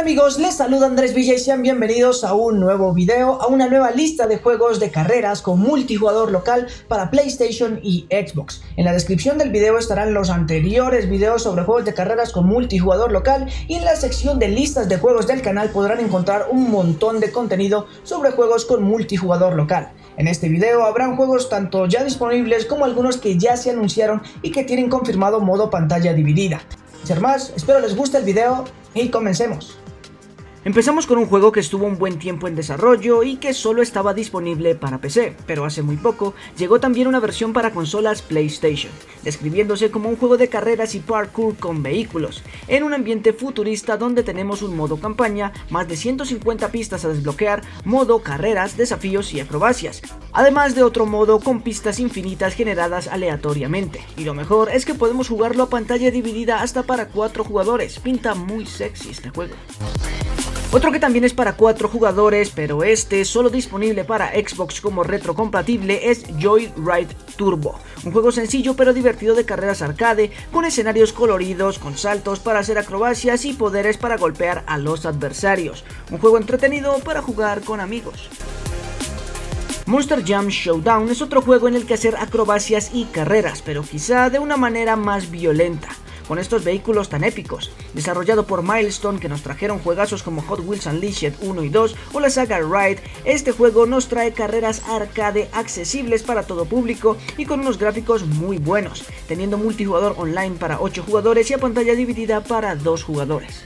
amigos? Les saluda Andrés Villa y sean bienvenidos a un nuevo video, a una nueva lista de juegos de carreras con multijugador local para PlayStation y Xbox. En la descripción del video estarán los anteriores videos sobre juegos de carreras con multijugador local y en la sección de listas de juegos del canal podrán encontrar un montón de contenido sobre juegos con multijugador local. En este video habrán juegos tanto ya disponibles como algunos que ya se anunciaron y que tienen confirmado modo pantalla dividida. Sin más, espero les guste el video y comencemos. Empezamos con un juego que estuvo un buen tiempo en desarrollo y que solo estaba disponible para PC, pero hace muy poco llegó también una versión para consolas PlayStation, describiéndose como un juego de carreras y parkour con vehículos, en un ambiente futurista donde tenemos un modo campaña, más de 150 pistas a desbloquear, modo carreras, desafíos y acrobacias, además de otro modo con pistas infinitas generadas aleatoriamente. Y lo mejor es que podemos jugarlo a pantalla dividida hasta para 4 jugadores, pinta muy sexy este juego. Otro que también es para 4 jugadores, pero este solo disponible para Xbox como retrocompatible es Joyride Turbo, un juego sencillo pero divertido de carreras arcade, con escenarios coloridos, con saltos para hacer acrobacias y poderes para golpear a los adversarios. Un juego entretenido para jugar con amigos. Monster Jam Showdown es otro juego en el que hacer acrobacias y carreras, pero quizá de una manera más violenta con estos vehículos tan épicos. Desarrollado por Milestone que nos trajeron juegazos como Hot Wheels Unleashed 1 y 2 o la saga Ride, este juego nos trae carreras arcade accesibles para todo público y con unos gráficos muy buenos, teniendo multijugador online para 8 jugadores y a pantalla dividida para 2 jugadores.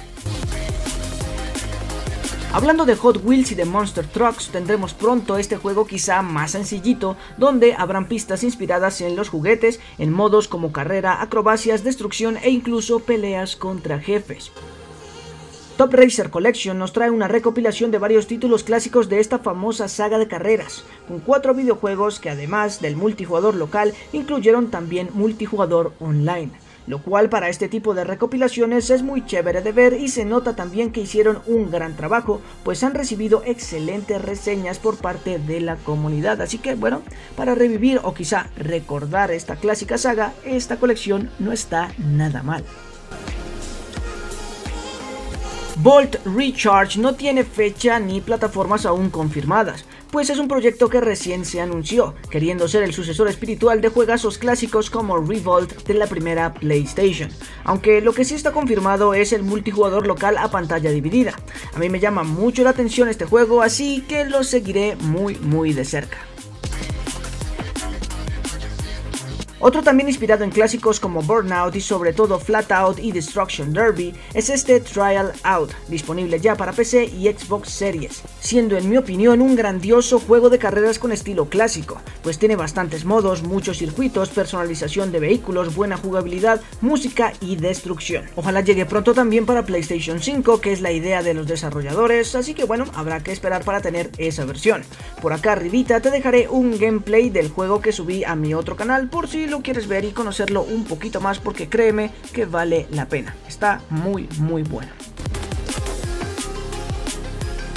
Hablando de Hot Wheels y de Monster Trucks, tendremos pronto este juego quizá más sencillito, donde habrán pistas inspiradas en los juguetes, en modos como carrera, acrobacias, destrucción e incluso peleas contra jefes. Top Racer Collection nos trae una recopilación de varios títulos clásicos de esta famosa saga de carreras, con cuatro videojuegos que además del multijugador local incluyeron también multijugador online lo cual para este tipo de recopilaciones es muy chévere de ver y se nota también que hicieron un gran trabajo, pues han recibido excelentes reseñas por parte de la comunidad, así que bueno, para revivir o quizá recordar esta clásica saga, esta colección no está nada mal. Bolt Recharge no tiene fecha ni plataformas aún confirmadas, pues es un proyecto que recién se anunció, queriendo ser el sucesor espiritual de juegazos clásicos como Revolt de la primera PlayStation, aunque lo que sí está confirmado es el multijugador local a pantalla dividida. A mí me llama mucho la atención este juego, así que lo seguiré muy muy de cerca. Otro también inspirado en clásicos como Burnout y sobre todo Flat Out y Destruction Derby es este Trial Out, disponible ya para PC y Xbox Series, siendo en mi opinión un grandioso juego de carreras con estilo clásico, pues tiene bastantes modos, muchos circuitos, personalización de vehículos, buena jugabilidad, música y destrucción. Ojalá llegue pronto también para PlayStation 5, que es la idea de los desarrolladores, así que bueno, habrá que esperar para tener esa versión. Por acá arribita te dejaré un gameplay del juego que subí a mi otro canal por si lo quieres ver y conocerlo un poquito más porque créeme que vale la pena. Está muy muy bueno.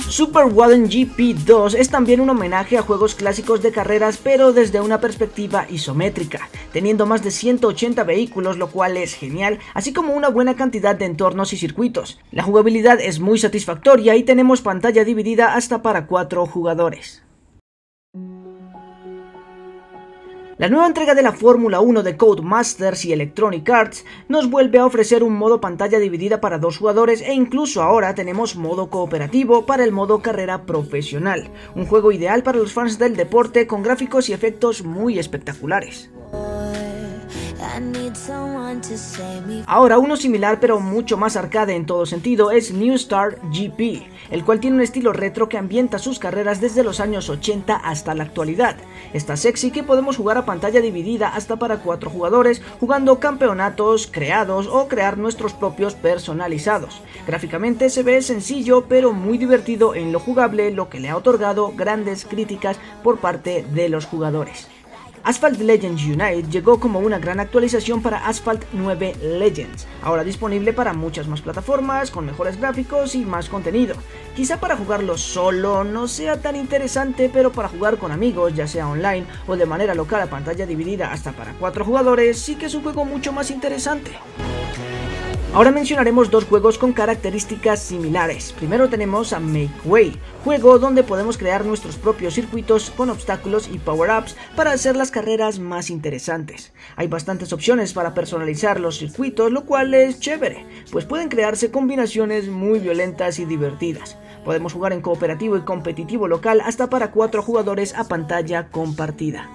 Super Waden GP2 es también un homenaje a juegos clásicos de carreras pero desde una perspectiva isométrica, teniendo más de 180 vehículos lo cual es genial, así como una buena cantidad de entornos y circuitos. La jugabilidad es muy satisfactoria y tenemos pantalla dividida hasta para 4 jugadores. La nueva entrega de la Fórmula 1 de Codemasters y Electronic Arts nos vuelve a ofrecer un modo pantalla dividida para dos jugadores e incluso ahora tenemos modo cooperativo para el modo carrera profesional, un juego ideal para los fans del deporte con gráficos y efectos muy espectaculares. Ahora uno similar pero mucho más arcade en todo sentido es New Star GP, el cual tiene un estilo retro que ambienta sus carreras desde los años 80 hasta la actualidad. Está sexy que podemos jugar a pantalla dividida hasta para 4 jugadores, jugando campeonatos creados o crear nuestros propios personalizados. Gráficamente se ve sencillo pero muy divertido en lo jugable, lo que le ha otorgado grandes críticas por parte de los jugadores. Asphalt Legends Unite llegó como una gran actualización para Asphalt 9 Legends, ahora disponible para muchas más plataformas, con mejores gráficos y más contenido. Quizá para jugarlo solo no sea tan interesante, pero para jugar con amigos, ya sea online o de manera local a pantalla dividida hasta para 4 jugadores, sí que es un juego mucho más interesante. Ahora mencionaremos dos juegos con características similares. Primero tenemos a Make Way, juego donde podemos crear nuestros propios circuitos con obstáculos y power-ups para hacer las carreras más interesantes. Hay bastantes opciones para personalizar los circuitos, lo cual es chévere, pues pueden crearse combinaciones muy violentas y divertidas. Podemos jugar en cooperativo y competitivo local hasta para 4 jugadores a pantalla compartida.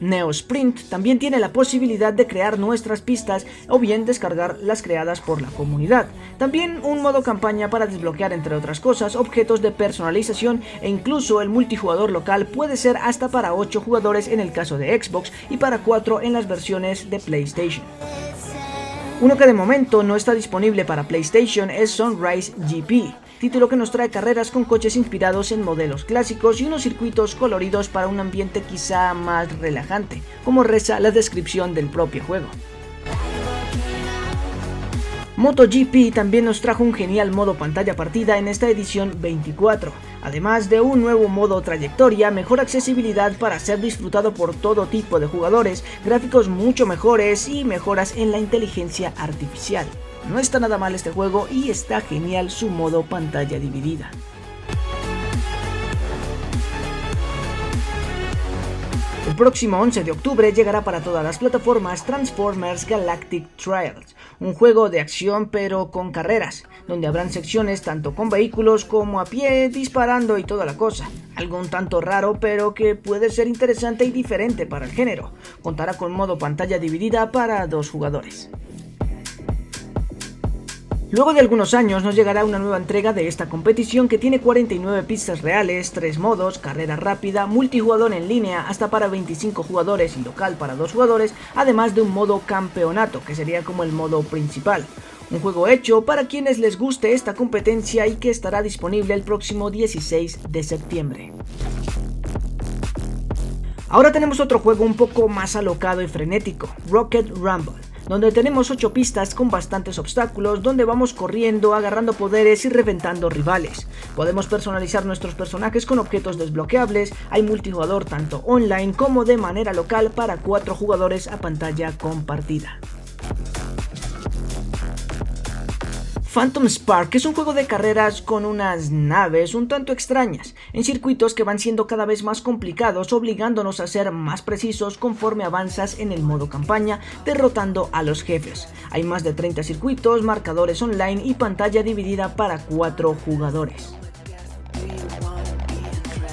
Neo Sprint también tiene la posibilidad de crear nuestras pistas o bien descargar las creadas por la comunidad. También un modo campaña para desbloquear entre otras cosas objetos de personalización e incluso el multijugador local puede ser hasta para 8 jugadores en el caso de Xbox y para 4 en las versiones de PlayStation. Uno que de momento no está disponible para PlayStation es Sunrise GP, título que nos trae carreras con coches inspirados en modelos clásicos y unos circuitos coloridos para un ambiente quizá más relajante, como reza la descripción del propio juego. MotoGP también nos trajo un genial modo pantalla partida en esta edición 24, además de un nuevo modo trayectoria, mejor accesibilidad para ser disfrutado por todo tipo de jugadores, gráficos mucho mejores y mejoras en la inteligencia artificial. No está nada mal este juego y está genial su modo pantalla dividida. El próximo 11 de octubre llegará para todas las plataformas Transformers Galactic Trials, un juego de acción pero con carreras, donde habrán secciones tanto con vehículos como a pie, disparando y toda la cosa. Algo un tanto raro pero que puede ser interesante y diferente para el género. Contará con modo pantalla dividida para dos jugadores. Luego de algunos años nos llegará una nueva entrega de esta competición que tiene 49 pistas reales, 3 modos, carrera rápida, multijugador en línea hasta para 25 jugadores y local para 2 jugadores, además de un modo campeonato que sería como el modo principal. Un juego hecho para quienes les guste esta competencia y que estará disponible el próximo 16 de septiembre. Ahora tenemos otro juego un poco más alocado y frenético, Rocket Rumble donde tenemos 8 pistas con bastantes obstáculos, donde vamos corriendo, agarrando poderes y reventando rivales. Podemos personalizar nuestros personajes con objetos desbloqueables, hay multijugador tanto online como de manera local para 4 jugadores a pantalla compartida. Phantom Spark es un juego de carreras con unas naves un tanto extrañas, en circuitos que van siendo cada vez más complicados, obligándonos a ser más precisos conforme avanzas en el modo campaña, derrotando a los jefes. Hay más de 30 circuitos, marcadores online y pantalla dividida para 4 jugadores.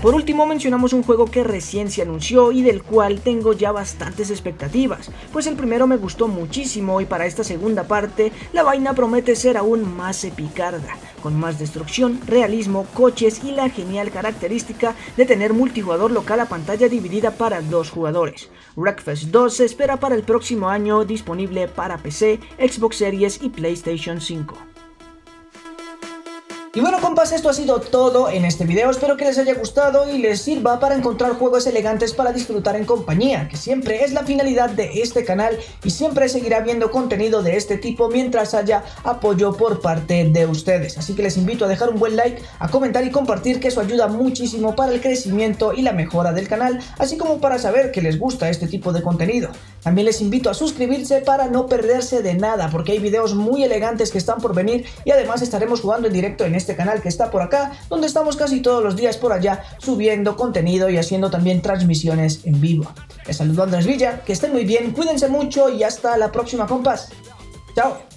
Por último mencionamos un juego que recién se anunció y del cual tengo ya bastantes expectativas, pues el primero me gustó muchísimo y para esta segunda parte la vaina promete ser aún más epicarda, con más destrucción, realismo, coches y la genial característica de tener multijugador local a pantalla dividida para dos jugadores. Wreckfest 2 se espera para el próximo año disponible para PC, Xbox Series y PlayStation 5. Y bueno compas, esto ha sido todo en este video, espero que les haya gustado y les sirva para encontrar juegos elegantes para disfrutar en compañía, que siempre es la finalidad de este canal y siempre seguirá viendo contenido de este tipo mientras haya apoyo por parte de ustedes. Así que les invito a dejar un buen like, a comentar y compartir que eso ayuda muchísimo para el crecimiento y la mejora del canal, así como para saber que les gusta este tipo de contenido. También les invito a suscribirse para no perderse de nada, porque hay videos muy elegantes que están por venir y además estaremos jugando en directo en este este canal que está por acá, donde estamos casi todos los días por allá subiendo contenido y haciendo también transmisiones en vivo. Les saludo Andrés Villa, que estén muy bien, cuídense mucho y hasta la próxima compas. Chao.